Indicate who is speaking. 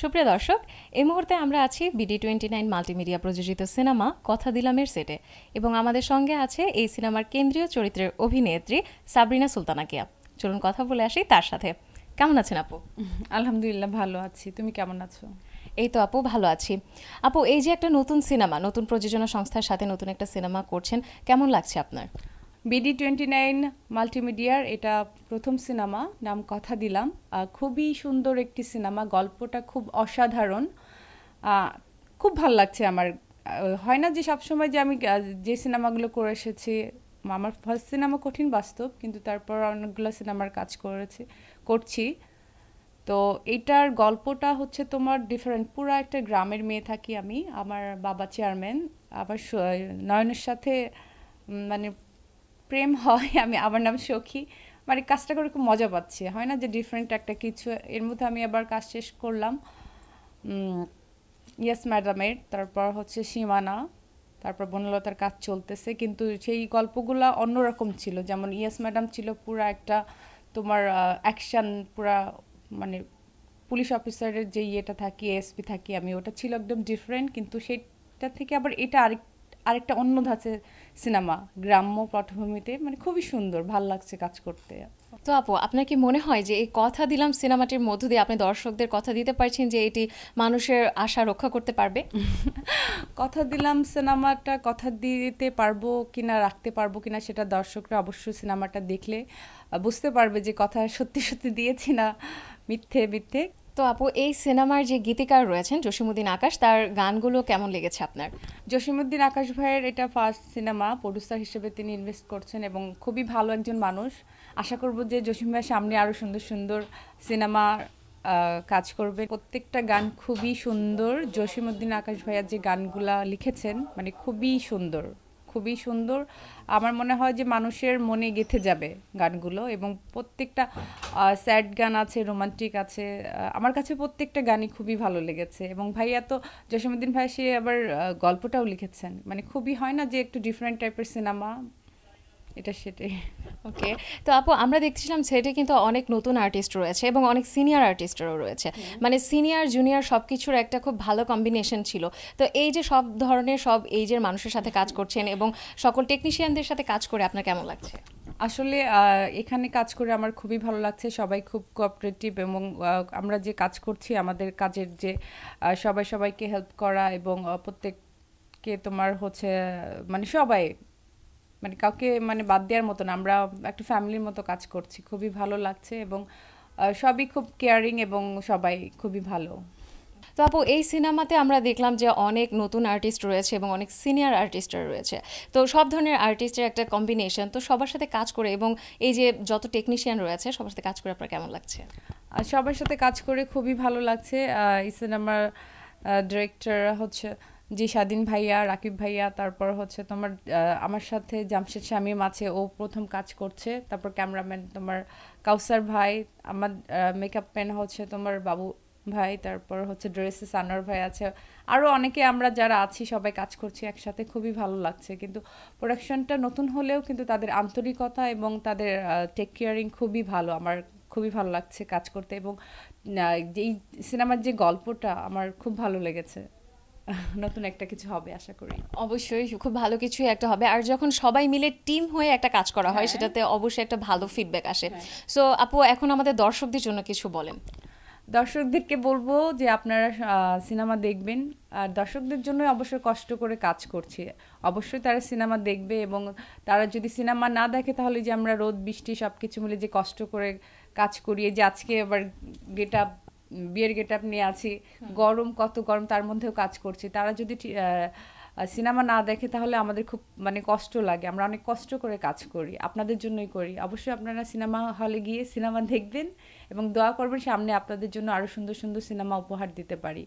Speaker 1: সুপ্রিয় দর্শক এই মুহূর্তে আমরা আছি বিডি টোয়েন্টি নাইন মাল্টিমিডিয়া প্রযোজিত সিনেমা কথা দিলামের সেটে এবং আমাদের সঙ্গে আছে এই সিনেমার কেন্দ্রীয় চরিত্রের অভিনেত্রী সাবরিনা সুলতানা কিয়া। চলুন কথা বলে আসি তার সাথে। কেমন আছেন আপু?
Speaker 2: আলহামদুলিল্লাহ ভালো আছি। তুমি কেমন আছো?
Speaker 1: এই তো আপু ভালো আছি। আপু এই যে একটা নতুন সিনেমা নতুন প্রযোজনা সংস্থার সাথে নতুন একটা সিনেমা করছেন কেমন লাগছে আপনার?
Speaker 2: বিডি টোয়েন্টি নাইন মাল্টিমিডিয়ার এটা প্রথম সিনেমা, নাম কথা দিলাম। খুবই সুন্দর একটি সিনেমা, গল্পটা খুব অসাধারণ। খুব ভালো লাগছে আমার। হয় না যে সবসময় যে আমি যে সিনেমাগুলো করে এসেছি, আমার ফার্স্ট সিনেমা কঠিন বাস্তব, কিন্তু তারপর অনেকগুলো সিনেমার কাজ করেছি, করছি। তো এটার গল্পটা হচ্ছে তোমার ডিফারেন্ট পুরো একটা গ্রামের মেয়ে থাকি আমি, আমার বাবা চেয়ারম্যান আবার নয়নের সাথে মানে প্রেম হয়, আমি আমার নাম সখী। মানে কাজটা করে খুব মজা পাচ্ছি। হয় না যে ডিফারেন্ট একটা কিছু, এর মধ্যে আমি আবার কাজ শেষ করলাম। ইয়েস ম্যাডামের তারপর হচ্ছে সীমানা। তারপর বনলতার কাজ চলতেছে। কিন্তু সেই গল্পগুলা অন্যরকম ছিল। যেমন ইয়েস ম্যাডাম ছিল পুরা একটা তোমার অ্যাকশন পুরা মানে পুলিশ অফিসারের যে ইয়েটা থাকি এসপি থাকি আমি, ওটা ছিল একদম ডিফারেন্ট কিন্তু সেটা থেকে আবার এটা আরেক আরেকটা অন্য ধাঁচের সিনেমা গ্রাম্য পটভূমিতে মানে খুবই সুন্দর ভালো লাগছে কাজ করতে।
Speaker 1: তো আপু আপনার কি মনে হয় যে এই কথা দিলাম সিনেমাটির মধ্য দিয়ে আপনি দর্শকদের কথা দিতে পারছেন যে এটি মানুষের আশা রক্ষা করতে পারবে?
Speaker 2: কথা দিলাম সিনেমাটা কথা দিতে পারব কিনা রাখতে পারব কিনা সেটা দর্শকরা অবশ্যই সিনেমাটা দেখলে বুঝতে পারবে যে কথা সত্যি সত্যি দিয়েছি না মিথ্যে মিথ্যে।
Speaker 1: তো আপু, এই সিনেমার যে গীতিকার রয়েছেন জসিমুদ্দিন আকাশ, তার গানগুলো কেমন লেগেছে আপনার?
Speaker 2: জসিমুদ্দিন আকাশ ভাইয়ের এটা ফার্স্ট সিনেমা প্রডিউসার হিসেবে তিনি ইনভেস্ট করছেন এবং খুবই ভালো একজন মানুষ। আশা করব যে জসিম ভাই সামনে আরও সুন্দর সুন্দর সিনেমা কাজ করবে। প্রত্যেকটা গান খুবই সুন্দর। জসিমুদ্দিন আকাশ ভাইয়ার যে গানগুলা লিখেছেন মানে খুবই সুন্দর। খুবই সুন্দর। আমার মনে হয় যে মানুষের মনে গেঁথে যাবে গানগুলো এবং প্রত্যেকটা স্যাড গান আছে, রোমান্টিক আছে আমার কাছে প্রত্যেকটা গানই খুবই ভালো লেগেছে। এবং ভাইয়া তো জসীমুদ্দিন ভাই, সে আবার গল্পটাও লিখেছেন। মানে খুবই হয় না যে একটু ডিফারেন্ট টাইপের সিনেমা এটা সেটাই।
Speaker 1: ওকে তো আপু আমরা দেখছিলাম সেটে কিন্তু অনেক নতুন আর্টিস্ট রয়েছে এবং অনেক সিনিয়র আর্টিস্টরাও রয়েছে। মানে সিনিয়র জুনিয়র সব কিছুর একটা খুব ভালো কম্বিনেশন ছিল। তো এই যে সব ধরনের সব এইজের মানুষের সাথে কাজ করছেন এবং সকল টেকনিশিয়ানদের সাথে কাজ করে আপনার কেমন লাগছে?
Speaker 2: আসলে এখানে কাজ করে আমার খুবই ভালো লাগছে। সবাই খুব কোঅপারেটিভ এবং আমরা যে কাজ করছি আমাদের কাজের যে সবাই সবাইকে হেল্প করা এবং প্রত্যেককে তোমার হচ্ছে মানে সবাই মানে কাউকে মানে বাদ দেওয়ার মতো না আমরা একটা ফ্যামিলির মতো কাজ করছি খুবই ভালো লাগছে এবং সবই খুব কেয়ারিং এবং সবাই খুবই ভালো।
Speaker 1: তো আপু এই সিনেমাতে আমরা দেখলাম যে অনেক নতুন আর্টিস্ট রয়েছে এবং অনেক সিনিয়র আর্টিস্টরা রয়েছে। তো সব ধরনের আর্টিস্টের একটা কম্বিনেশন তো সবার সাথে কাজ করে এবং এই যে যত টেকনিশিয়ান রয়েছে সবার সাথে কাজ করে আপনার কেমন লাগছে?
Speaker 2: আর সবার সাথে কাজ করে খুবই ভালো লাগছে। এই সিনেমার ডিরেক্টর হচ্ছে জি, স্বাধীন ভাইয়া, রাকিব ভাইয়া, তারপর হচ্ছে তোমার আমার সাথে জামশেদ শামীম আছে, ও প্রথম কাজ করছে। তারপর ক্যামেরাম্যান তোমার কাউসার ভাই, আমার মেকআপ ম্যান হচ্ছে তোমার বাবু ভাই, তারপর হচ্ছে ড্রেসে সানোয়ার ভাই আছে। আরও অনেকে আমরা যারা আছি, সবাই কাজ করছি একসাথে, খুবই ভালো লাগছে। কিন্তু প্রোডাকশনটা নতুন হলেও কিন্তু তাদের আন্তরিকতা এবং তাদের টেক কেয়ারিং খুবই ভালো। আমার খুবই ভালো লাগছে কাজ করতে এবং এই সিনেমার যে গল্পটা, আমার খুব ভালো লেগেছে। নতুন একটা কিছু হবে আশা করি।
Speaker 1: অবশ্যই খুব ভালো কিছুই একটা হবে। আর যখন সবাই মিলে টিম হয়ে একটা কাজ করা হয় সেটাতে অবশ্যই একটা ভালো ফিডব্যাক আসে। সো আপু এখন আমাদের দর্শকদের জন্য কিছু বলেন।
Speaker 2: দর্শকদেরকে বলব যে আপনারা সিনেমা দেখবেন। আর দর্শকদের জন্য অবশ্যই কষ্ট করে কাজ করছি। অবশ্যই তারা সিনেমা দেখবে এবং তারা যদি সিনেমা না দেখে তাহলে যে আমরা রোদ বৃষ্টি সব কিছু মিলে যে কষ্ট করে কাজ করি এই যে আজকে আবার গেট আপ বিয়ের গেট আপ নিয়ে আছি, গরম কত গরম তার মধ্যেও কাজ করছি। তারা যদি সিনেমা না দেখে তাহলে আমাদের খুব মানে কষ্ট লাগে। আমরা অনেক কষ্ট করে কাজ করি, আপনাদের জন্যই করি। অবশ্যই আপনারা সিনেমা হলে গিয়ে সিনেমা দেখবেন এবং দোয়া করবেন সামনে আপনাদের জন্য আরও সুন্দর সুন্দর সিনেমা উপহার দিতে পারি।